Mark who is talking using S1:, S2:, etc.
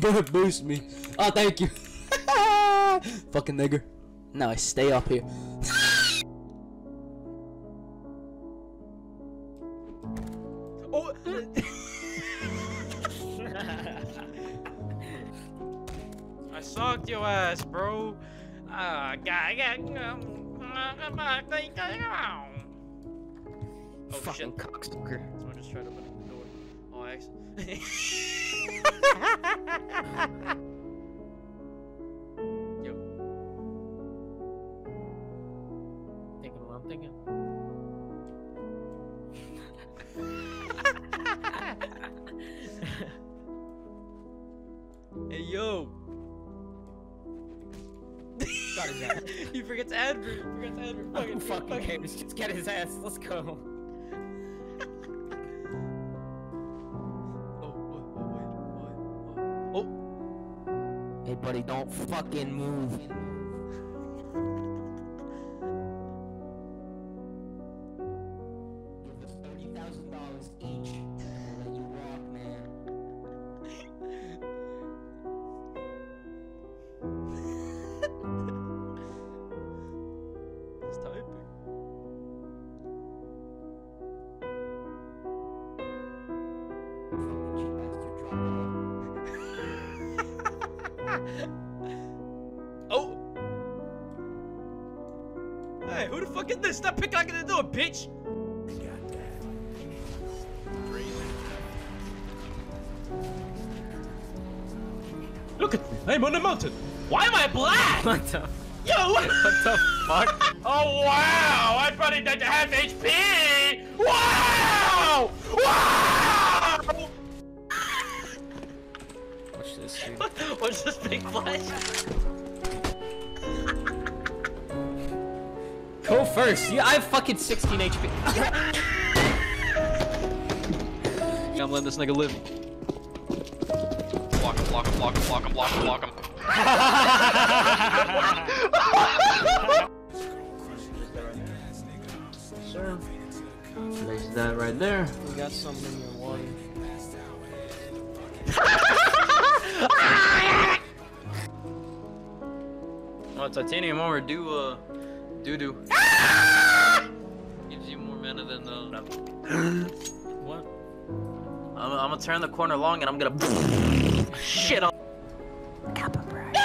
S1: Bro, boost me. Oh, thank you. Fucking nigger. Now I stay up here.
S2: Oh. I sucked your ass, bro. Ah, God, Oh
S3: Fucking
S2: shit!
S3: cocksucker.
S2: Someone just tried to open the door. Oh, I accidentally. Yo.
S3: Thinking what I'm thinking.
S2: Hey yo.
S3: Got his ass.
S2: you forget to add You forgot to add
S3: Fucking
S2: Fucking
S3: fucking
S2: fucking.
S3: cares. Just get his ass. Let's go.
S2: Oh, oh.
S3: Hey, buddy, don't fucking move.
S2: Oh! Hey, who the fuck is this? Stop picking the door, bitch! Look at me, I'm on a mountain. Why am I black?
S3: What the?
S2: Yo!
S3: What the fuck?
S2: Oh wow! I probably did have HP! Wow! Wow! What's this big mm. flash?
S3: Go first. Yeah, I have fucking 16 HP.
S2: I'm letting this nigga live. Block him, block him, block him, block him, block him, block him.
S1: Sure. Place that right there.
S3: We got something in your water.
S2: titanium armor do uh do do gives you more mana than uh, the
S3: what?
S2: I'm, I'm, gonna turn the corner long and I'm gonna shit on. Kappa brush.